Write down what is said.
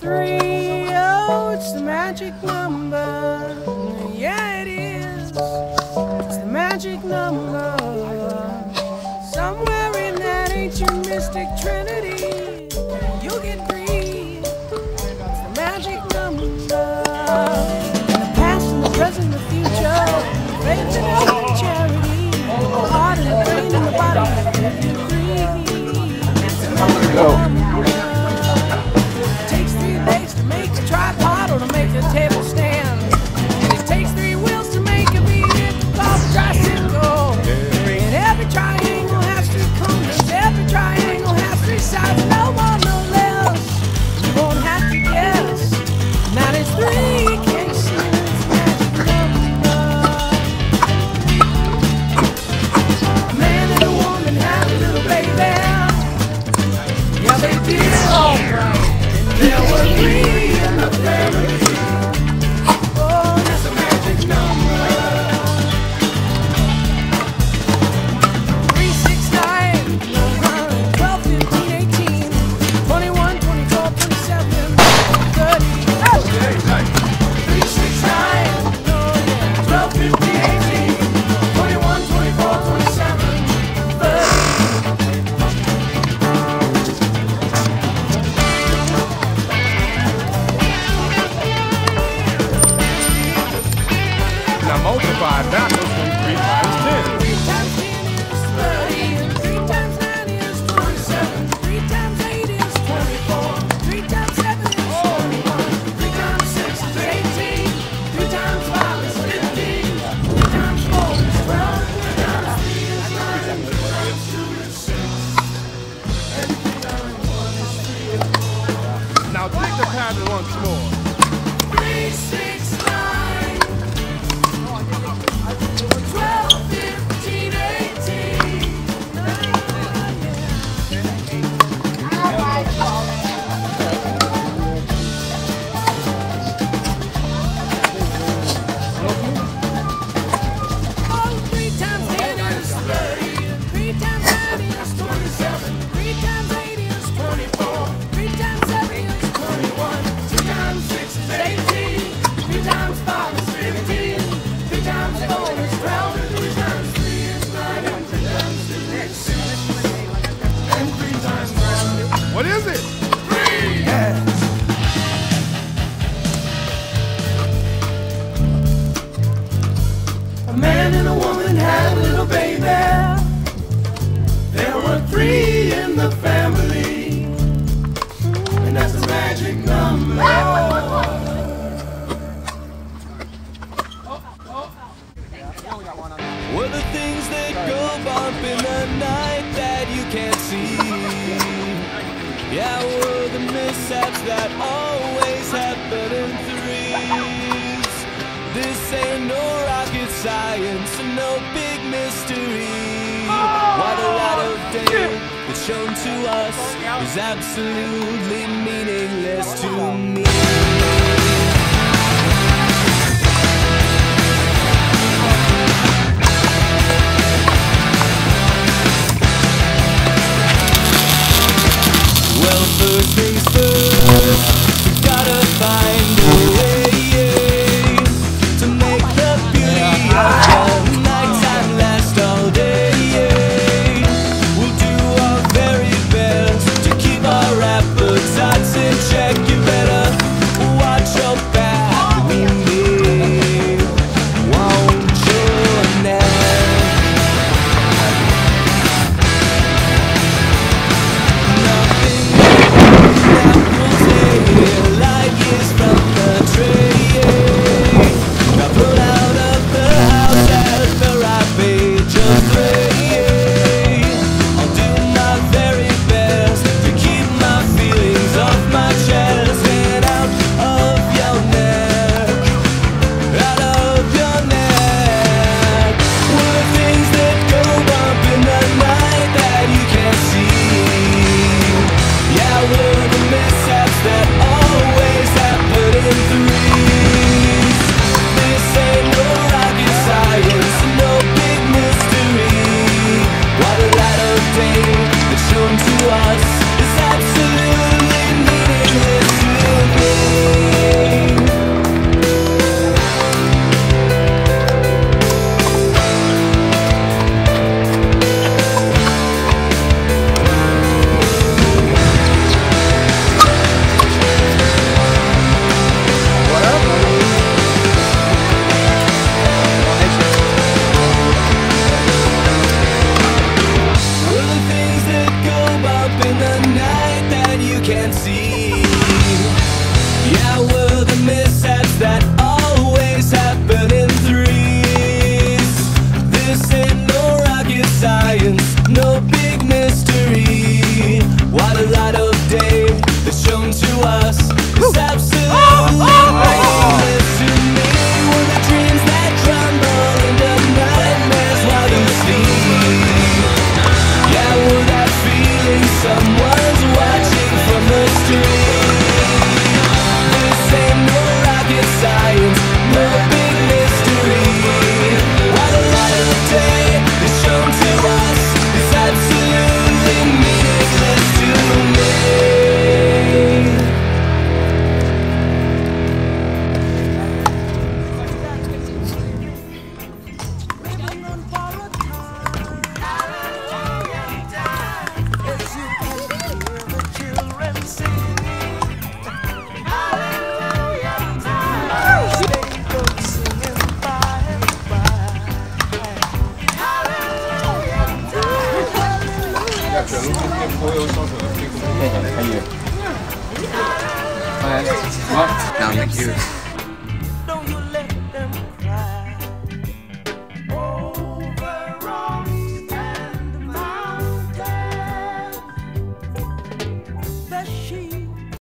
Three, oh, it's the magic number. Yeah. go. I multiplied that from 3 times 10. What is it? concepts that always happen in threes. This ain't no rocket science, no big mystery. What a lot of day that's shown to us is absolutely meaningless to me. whisper Thank you.